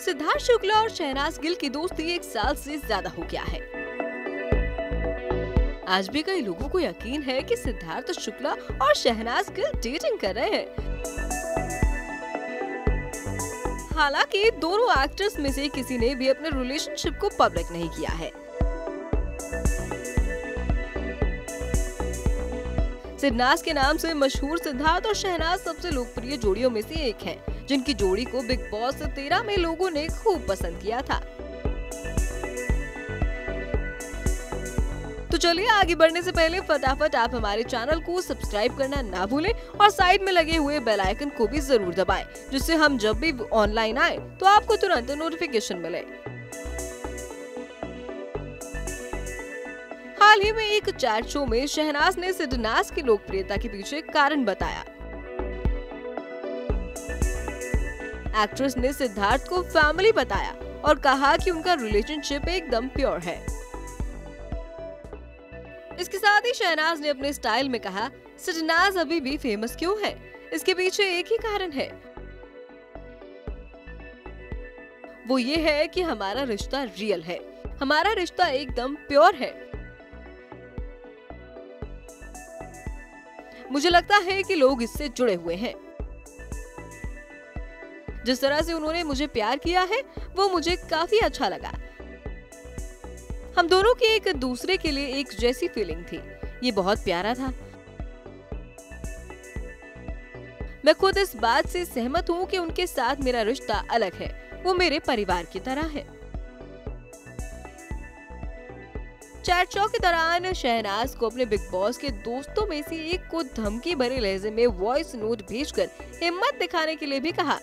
सिद्धार्थ शुक्ला और शहनाज गिल की दोस्ती एक साल से ज़्यादा हो गया है। आज भी कई लोगों को यकीन है कि सिद्धार्थ शुक्ला और शहनाज गिल डेटिंग कर रहे हैं। हालाँकि दोनों एक्टर्स में से किसी ने भी अपने रिलेशनशिप को पब्लिक नहीं किया है। सिद्धनाज के नाम से मशहूर सिद्धार्थ और शहनाज सबसे लोकप्रिय जोड़ियों में से एक हैं, जिनकी जोड़ी को बिग बॉस तेरह में लोगों ने खूब पसंद किया था। तो चलिए आगे बढ़ने से पहले फटाफट आप हमारे चैनल को सब्सक्राइब करना ना भूलें और साइड में लगे हुए बेल आइकन को भी ज़रूर दबाएँ, जिससे हम जब भी ऑनलाइन आए तो आपको तुरंत नोटिफिकेशन मिले। हाल ही में एक चैट शो में शहनाज ने सिद्धनाज की लोकप्रियता के पीछे कारण बताया। एक्ट्रेस ने सिद्धार्थ को फैमिली बताया और कहा कि उनका रिलेशनशिप एकदम प्योर है। इसके साथ ही शहनाज ने अपने स्टाइल में कहा सिद्धनाज अभी भी फ़ेमस क्यों है? इसके पीछे एक ही कारण है। वो ये है कि हमारा रिश्ता रियल है। हमारा रिश्ता एकदम प्योर है। मुझे लगता है कि लोग इससे जुड़े हुए हैं। जिस तरह से उन्होंने मुझे प्यार किया है, वो मुझे काफ़ी अच्छा लगा। हम दोनों की एक दूसरे के लिए एक जैसी फीलिंग थी। ये बहुत प्यारा था। मैं खुद इस बात से सहमत हूँ कि उनके साथ मेरा रिश्ता अलग है। वो मेरे परिवार की तरह है। चैट शो के दौरान शहनाज को अपने बिग बॉस के दोस्तों में से एक को धमकी भरे लहजे में वॉइस नोट भेजकर हिम्मत दिखाने के लिए भी कहा।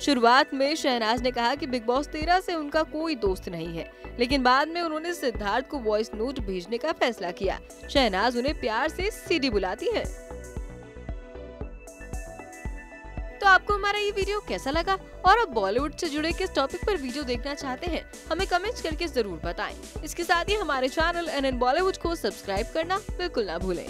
शुरुआत में शहनाज ने कहा कि बिग बॉस तेरह से उनका कोई दोस्त नहीं है, लेकिन बाद में उन्होंने सिद्धार्थ को वॉइस नोट भेजने का फैसला किया। शहनाज उन्हें प्यार से सीडी बुलाती है। तो आपको हमारा ये वीडियो कैसा लगा? और आप बॉलीवुड से जुड़े किस टॉपिक पर वीडियो देखना चाहते हैं, हमें कमेंट करके ज़रूर बताएँ। इसके साथ ही हमारे चैनल एन एन बॉलीवुड को सब्सक्राइब करना बिल्कुल ना भूलें।